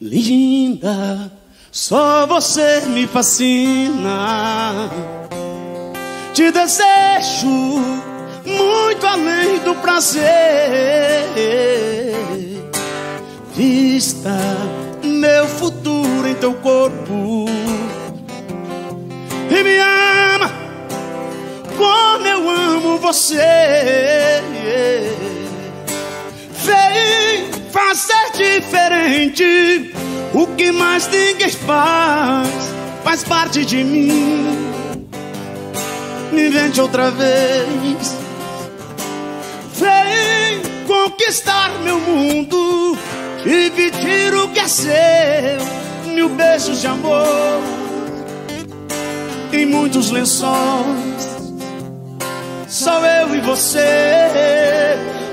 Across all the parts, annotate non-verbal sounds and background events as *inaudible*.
Linda, só você me fascina. Te desejo muito além do prazer. Vista meu futuro em teu corpo e me ama como eu amo você. Diferente o que mais ninguém faz, faz parte de mim. Me vende outra vez. Vem conquistar meu mundo, dividir o que é seu, mil beijos de amor em muitos lençóis. Só eu e você,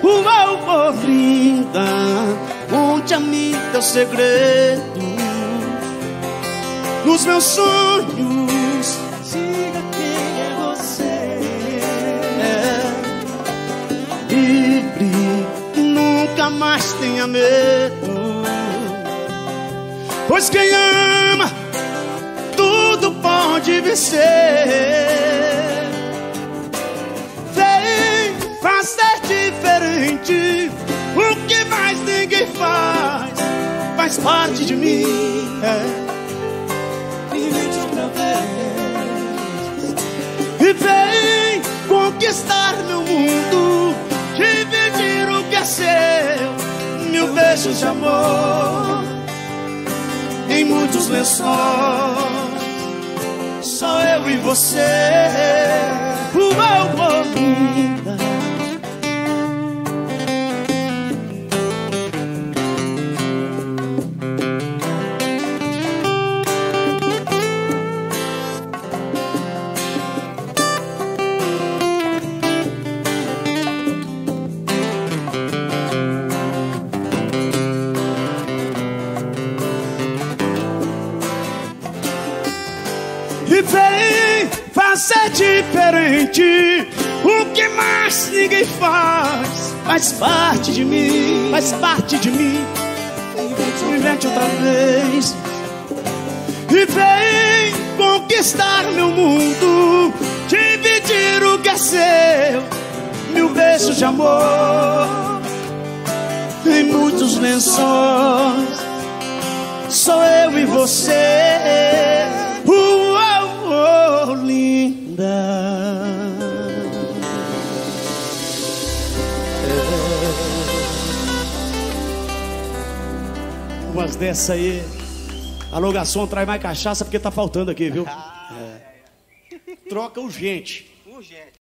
uau, oh, linda, conte a mim teu segredo. Nos meus sonhos, diga quem é você. É livre, nunca mais tenha medo. Pois quem ama, tudo pode vencer. Faz parte de mim. É. Vive outra vez. E vem conquistar meu mundo. Dividir o que é seu. Mil beijos de amor. Em muitos lençóis só eu e você. Uau, oh, linda. Fazer diferente. O que mais ninguém faz Faz parte de mim Faz parte de mim. Invente outra vez. E vem conquistar meu mundo Dividir o que é seu Mil beijos de amor. Em muitos lençóis Só eu e você Umas dessa aí. Alô, garçom, traz mais cachaça porque tá faltando aqui, viu? *laughs* É. Troca urgente. Urgente.